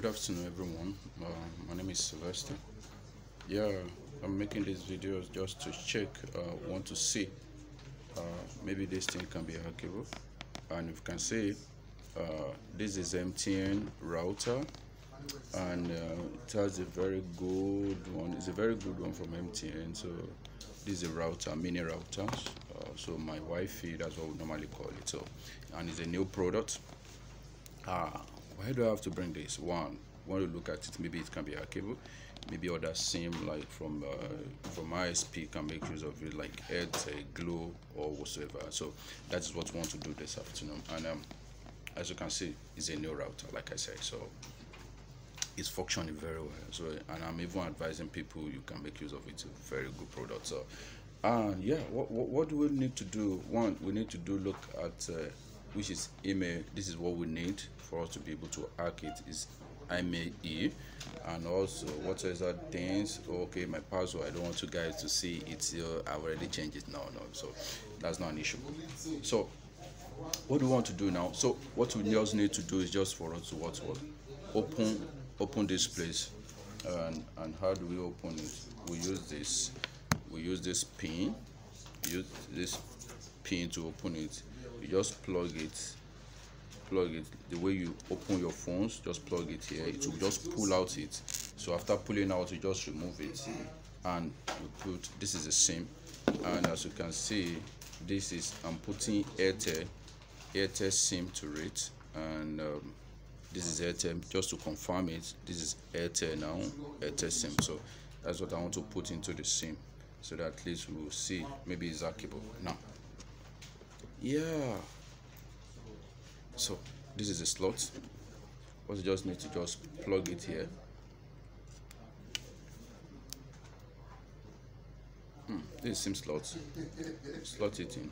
good afternoon everyone. Uh, my name is Sylvester. Yeah I'm making this video just to check uh, want to see uh, maybe this thing can be hackable. And you can see uh, this is MTN router. And uh, it has a very good one. It's a very good one from MTN so this is a router mini router. Uh, so my Wi-Fi that's what we normally call it. So and it's a new product. Ah why do I have to bring this? One want to look at it maybe it can be hackable maybe other sim like from uh, from ISP can make use of it like Airtel, Glow or whatsoever. So that is what we want to do this afternoon. And um, as you can see it's a new router like I said. So it's functioning very well. So and I'm even advising people you can make use of it. It's a very good product. So and yeah what, what, what do we need to do? One we need to do look at uh, which is email. This is what we need for us to be able to hack it is IMEI and also what is that things? Okay my password. I don't want you guys to see it. Uh, I've already changed it. No no. So that's not an issue. So what do we want to do now? So what we just need to do is just for us to what what? Open open this place. And and how do we open it? We use this. We use this pin. Use this pin to open it you just plug it plug it the way you open your phones just plug it here. It will just pull out it. So after pulling out you just remove it. And you put this is the same. And as you can see this is i'm putting airtel airtel sim to it. And um, this is airtel just to confirm it this is airtel now airtel sim. So that's what i want to put into the sim so that at least we will see. Maybe it's hackable. Now yeah. So this is a slot. What you just need to just plug it here. Hmm, this seems slot. Slot it in.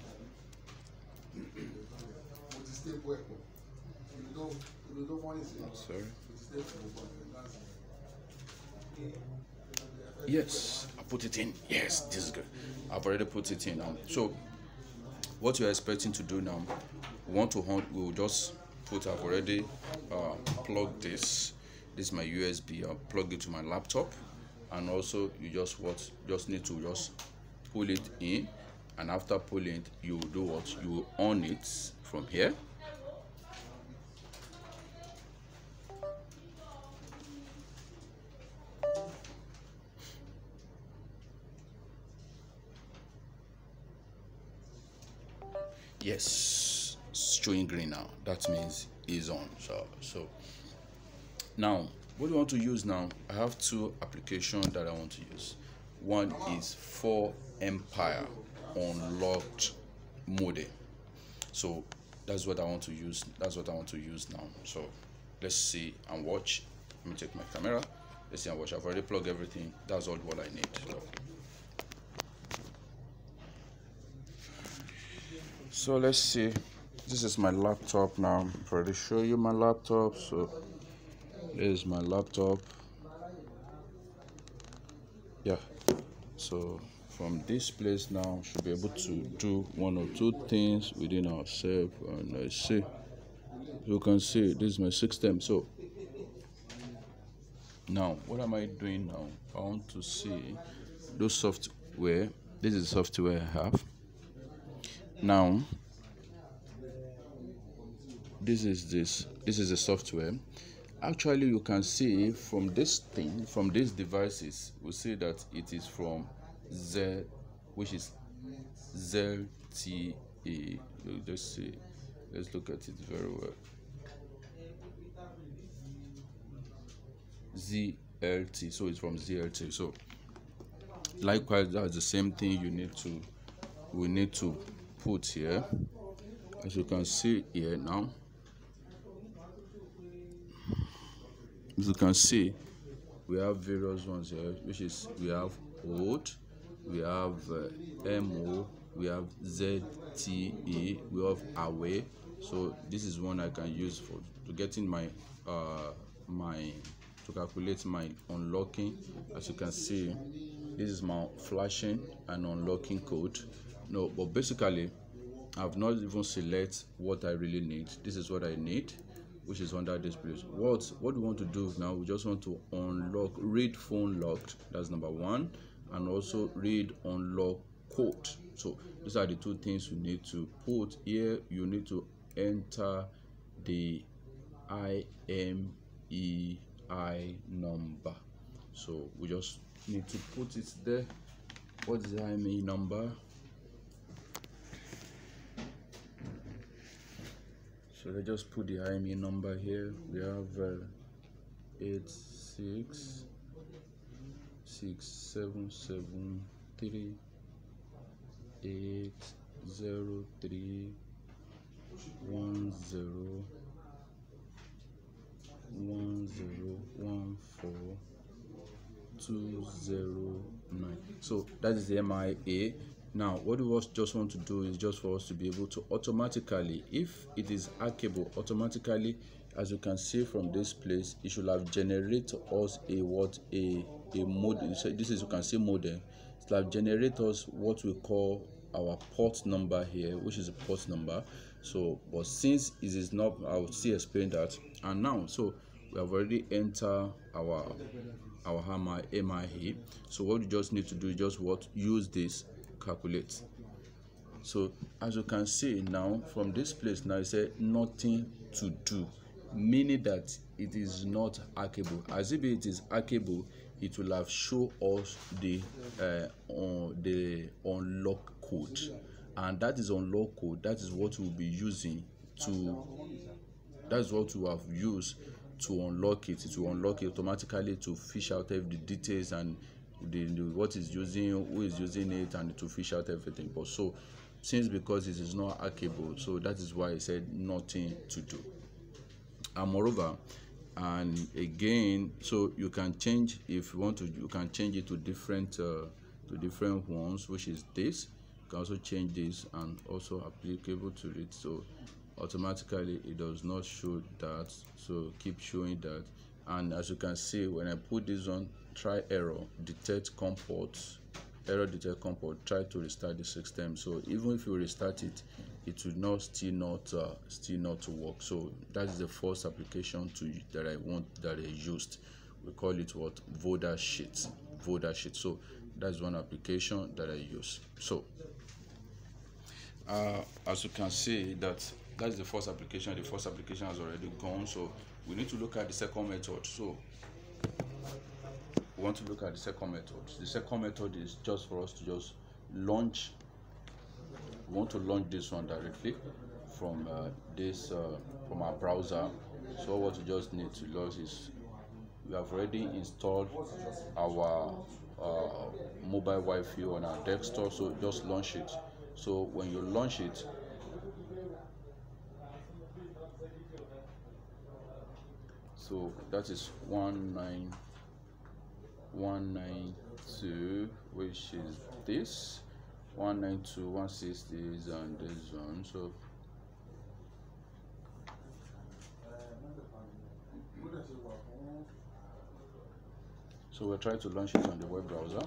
Sorry. Yes i put it in. Yes this is good. I've already put it in. Now so what you're expecting to do now we want to hunt we'll just put i've already uh, plugged this this is my usb i'll plug it to my laptop and also you just what just need to just pull it in and after pulling it you do what? You on it from here yes showing green now. That means is on so so. Now what do you want to use now? I have two applications that i want to use. One is for empire unlocked mode. So that's what i want to use that's what i want to use now. So let's see and watch. Let me take my camera. Let's see and watch. I've already plugged everything. That's all what i need. So. So let's see. This is my laptop now. I'm to show you my laptop so there's my laptop. Yeah. So from this place now should be able to do one or two things within ourselves and I see. You can see this is my system. So now what am I doing now? I want to see those software. This is software I have now this is this this is the software. Actually you can see from this thing from these devices we see that it is from z which is zte let's see. Let's look at it very well. Zlt so it's from zlt so likewise that's the same thing you need to we need to put here. As you can see here now as you can see we have various ones here which is we have old we have uh, mo we have zte we have away so this is one i can use for to getting my uh my to calculate my unlocking. As you can see this is my flashing and unlocking code no but basically i've not even select what i really need. This is what i need which is under this place. What what we want to do now we just want to unlock read phone locked. That's number one. And also read unlock code so these are the two things you need to put here. You need to enter the IMEI number. So we just need to put it there. What is the IMEI number so let's just put the IME number here. We have uh, 8 6 6 7 7 3 8 0 3 1 0 1 0 1 4 2 0 9 so that is the MIA now what we just want to do is just for us to be able to automatically if it is hackable automatically as you can see from this place it should have generated us a what a a mode this is you can see modem. It will have generate us what we call our port number here which is a port number. So but since it is not i will still explain that. And now so we have already entered our our hammer MIA so what you just need to do is just what use this calculate. So as you can see now from this place now it say nothing to do meaning that it is not hackable as if it is hackable it will have show us the uh, on the unlock code. And that is unlock code that is what we'll be using to that is what we have used to unlock it. It will unlock it automatically to fish out every details and the, the what is using who is using it and to fish out everything. But so since because it is not hackable so that is why i said nothing to do. And moreover and again so you can change if you want to you can change it to different uh, to different ones which is this. You can also change this and also applicable to it. So automatically it does not show that so keep showing that and as you can see when i put this on try error detect COM port error detect COM port try to restart the system. So even if you restart it it will not still not uh, still not work. So that is the first application to that i want that i used. We call it what? Voda sheet. Voda sheet. So that's one application that i use. So uh, as you can see that that's the first application. The first application has already gone. So we need to look at the second method. So we want to look at the second method. The second method is just for us to just launch we want to launch this one directly from uh, this uh, from our browser. So what we just need to launch is we have already installed our uh, mobile Wi-Fi on our desktop. So just launch it. So when you launch it so that is one nine one nine two which is this. One nine two one sixty is and this one so. So we'll try to launch it on the web browser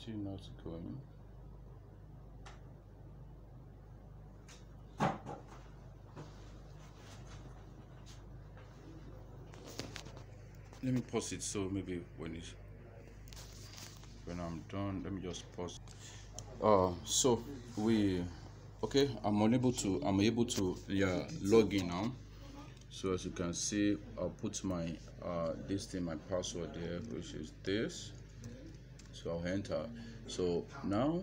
still not going let me pause it so maybe when it's when i'm done let me just pause. Uh so we okay i'm unable to i'm able to yeah log in now. So as you can see i'll put my uh this thing my password there which is this so i'll enter. So now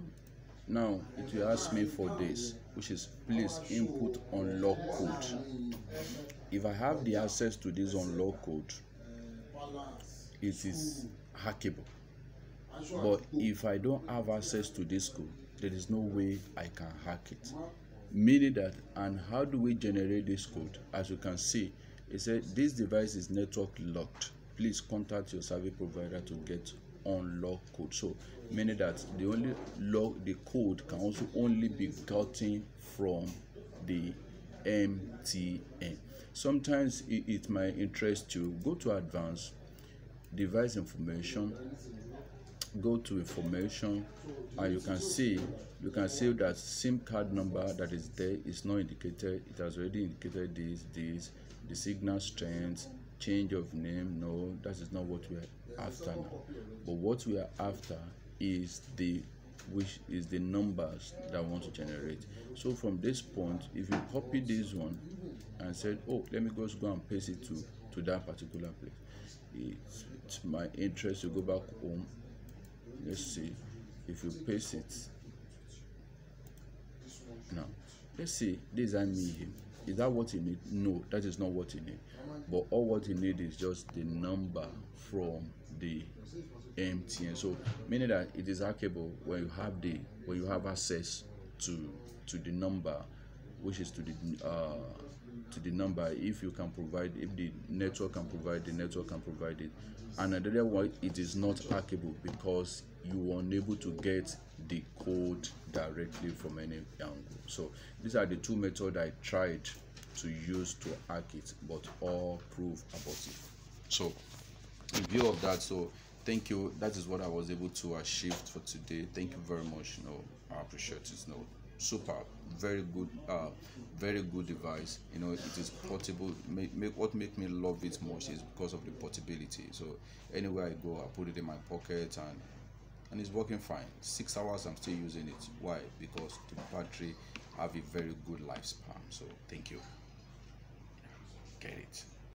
now it will ask me for this which is please input unlock code. If i have the access to this unlock code it is hackable. But if i don't have access to this code there is no way i can hack it. Meaning that and how do we generate this code? As you can see it said this device is network locked. Please contact your service provider to get unlock code. So meaning that the only lock the code can also only be gotten from the mtn sometimes it, it might interest you. Go to advanced device information go to information and you can see you can see that sim card number that is there is not indicated. It has already indicated this this the signal strength change of name no that is not what we are after now. But what we are after is the which is the numbers that we want to generate. So from this point if you copy this one and said oh let me just go and paste it to to that particular place it's, it's my interest to go back home. Let's see. If you paste it now let's see this is me is that what you need? No that is not what you need. But all what you need is just the number from the mtn so meaning that it is hackable when you have the when you have access to to the number which is to the uh to the number. If you can provide if the network can provide the network can provide it. And another one it is not hackable because you are unable to get the code directly from any angle. So these are the two methods i tried to use to hack it but all prove abortive. So in view of that so thank you. That is what i was able to achieve for today. Thank you very much you know. I appreciate it you know. Super. Very good uh very good device you know it is portable. Make, make what make me love it most is because of the portability. So anywhere i go i put it in my pocket and and it's working fine. Six hours i'm still using it. Why? Because the battery have a very good lifespan. So thank you. Get it